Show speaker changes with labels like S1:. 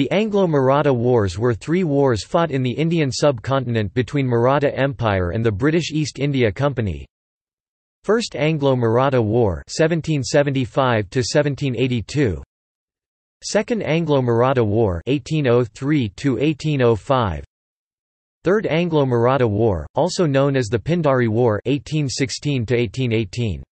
S1: The Anglo-Maratha Wars were three wars fought in the Indian subcontinent between Maratha Empire and the British East India Company. First Anglo-Maratha War 1775 1782. Second Anglo-Maratha War 1803 1805 Third Anglo-Maratha War also known as the Pindari War 1816 1818